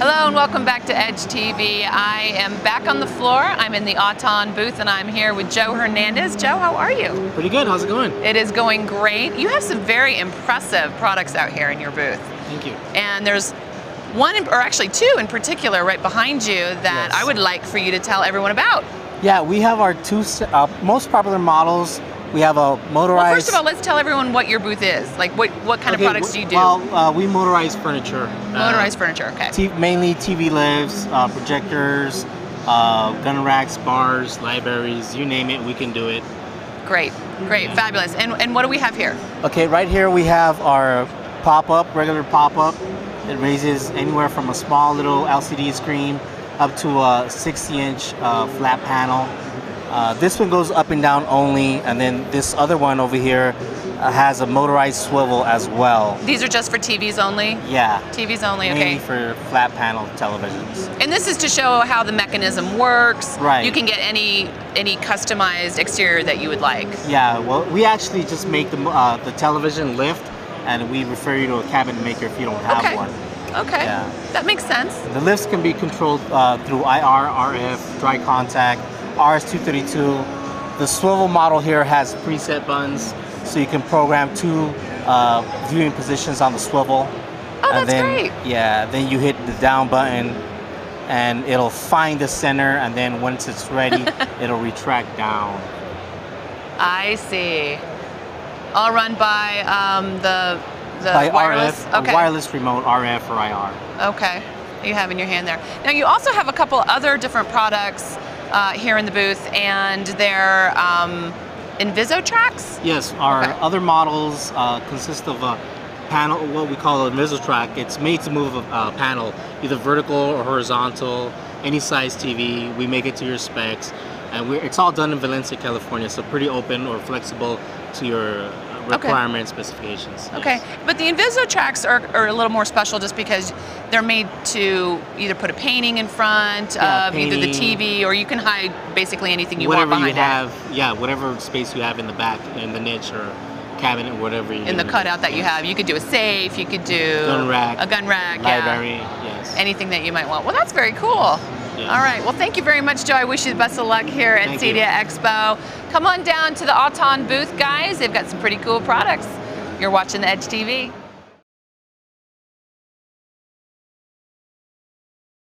Hello and welcome back to Edge TV. I am back on the floor. I'm in the Auton booth and I'm here with Joe Hernandez. Joe, how are you? Pretty good. How's it going? It is going great. You have some very impressive products out here in your booth. Thank you. And there's one, or actually two in particular, right behind you that Yes. I would like for you to tell everyone about. Yeah, we have our two uh, most popular models. We have a motorized. Well, first of all, let's tell everyone what your booth is. Like, what, what kind Okay, of products do you do? Well, uh, we motorize furniture. Motorized furniture, okay. Uh, t- mainly TV lifts, uh, projectors, uh, gun racks, bars, libraries, you name it, we can do it. Great, great, fabulous. And, and what do we have here? Okay, right here we have our pop-up, regular pop-up. It raises anywhere from a small little LCD screen up to a 60-inch uh, flat panel. Uh, this one goes up and down only, and then this other one over here uh, has a motorized swivel as well. These are just for TVs only? Yeah, TVs only, mainly okay. for flat panel televisions. And this is to show how the mechanism works. Right. You can get any any customized exterior that you would like. Yeah, well, we actually just make the uh, the television lift, and we refer you to a cabinet maker if you don't have Okay. one. Okay. Yeah. That makes sense. The lifts can be controlled uh, through IR, RF, dry contact, RS-232. The swivel model here has preset buttons, so you can program two uh, viewing positions on the swivel. Oh, and that's then, great. Yeah, then you hit the down button, and it'll find the center, and then once it's ready, it'll retract down. I see. All run by um, the the By wireless. RF, a okay. wireless remote, RF or IR. Okay. You have in your hand there. Now you also have a couple other different products uh, here in the booth, and they're um, Invisotracks. Yes, our Okay. other models uh, consist of a panel, what we call a Invisotrack. It's made to move a uh, panel, either vertical or horizontal, any size TV. We make it to your specs, and we're, it's all done in Valencia, California, so pretty open or flexible to your uh, requirements, specifications. yes. Okay, but the Invisotracks are, are a little more special just because they're made to either put a painting in front Yeah, of either the. TV or you can hide basically anything you whatever want you behind have, yeah, whatever space you have in the back, in the niche or cabinet, whatever you. In the cutout that you have, you could do a safe, you could do Gun rack, a gun rack, yeah, library, yes. anything that you might want. Well, that's very cool. Yeah. All right, well, thank you very much, Joe. I wish you the best of luck here at Thank you. CEDIA Expo. Come on down to the Auton booth, guys. They've got some pretty cool products. You're watching the Edge TV.